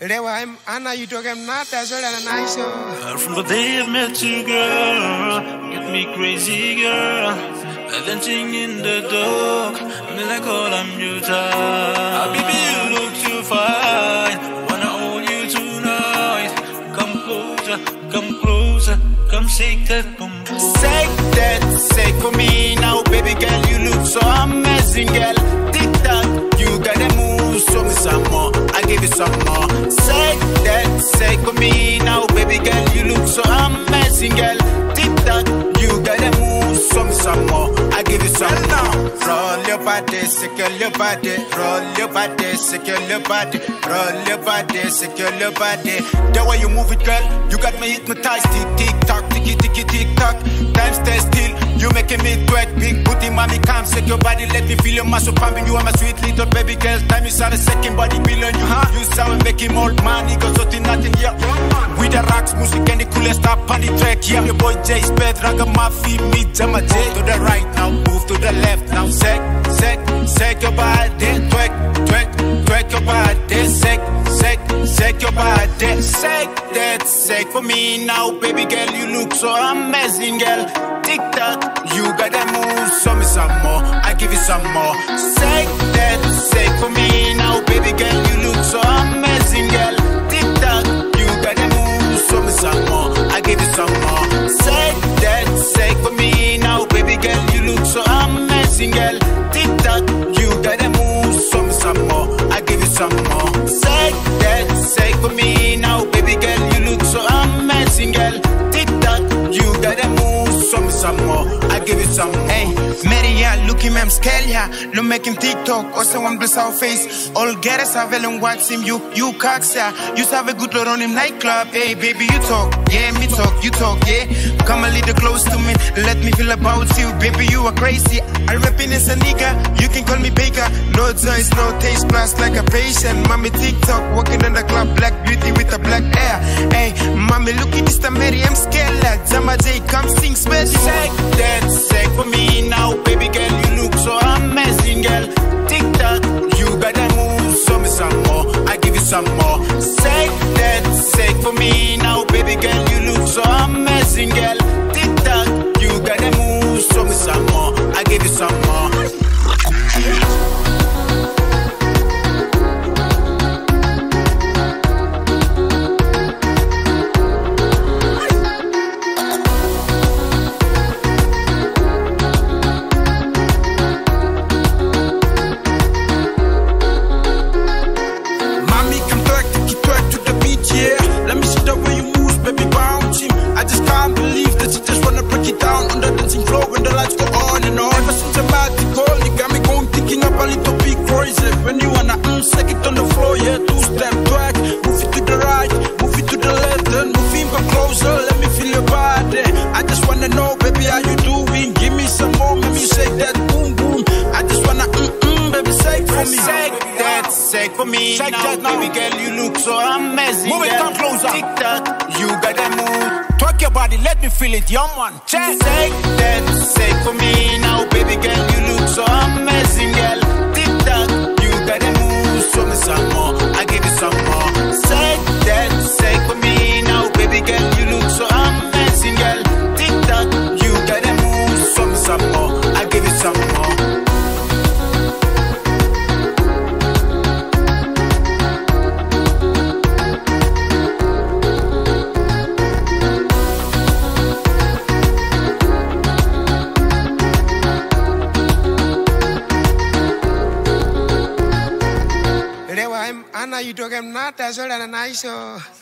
Rewa, I'm Anna, you talk, I'm not, that's all that nice. Oh. Girl, from the day I met you, girl, get me crazy, girl. Dancing in the dark, me like all I'm your time. Ah, baby, you look too fine, wanna hold you tonight. Come closer, come closer, come shake that boom boom. Shake that, shake for me now, baby girl. You look so amazing, girl. Tick tock, you gotta move, show me some more. I give you some more. Shake that, shake for me now, baby girl. You look so amazing, girl. Tick tock, you gotta move, show me some more. I give you some more. Roll your body, secure your body, roll your body, secure your body, roll your body, secure your body. The way you move it, girl, you got me hypnotized. Tick tock, ticky ticky tick tock. Time stay still, you making me twerk. Big booty, mommy, come shake your body, let me feel your muscle pumping. You are my sweet little baby girl. Time is on a second body billion. You, huh? you sound making more money, cause nothing, nothing here. With the rocks, music, and the coolest up on the track. Yeah, your boy Jay Spet, Ragamafii, me, J. To the right now, move to the left now. Shake, shake, shake your body, twerk, twerk, twerk your body, shake, shake, shake your body, shake that, shake for me now, baby girl. You look so amazing, girl. Tick tock, you gotta move, show me some more. I give you some more. Shake that, shake for me now, baby girl. You look so amazing, girl. Tick tock, you gotta move, show me some more. I give you some more. Shake that, shake for me now, baby girl. You look so amazing, girl. Tick tock, you gotta move, show me some more. I give you some. Hey, Maria, I'm scared, yeah. Look, make him TikTok, or someone bless our face. All get us, have and watch him, you, you cocks, yeah. You have a good load on him nightclub. Hey, baby, you talk, yeah, me talk, you talk, yeah. Come a little close to me, let me feel about you, baby, you are crazy. I reppin' as a nigga, you can call me baker. No choice, no taste, plus like a patient. Mommy TikTok, walking in the club, black beauty with a black hair. Hey, mommy, look at the Mary, I'm scared, like Jama J, come sing special. Shake that, shake for me some more. Shake for me shake for me. Shake that, shake for me Shake now, that now. baby girl. You look so amazing. Move it, come closer. Tick tock, you gotta move. Twerk your body, let me feel it, young man. Check. Shake that, shake for me now, baby girl. You look so amazing, girl. Rewa, I'm Anna, you talk, I'm not, that's all that nice.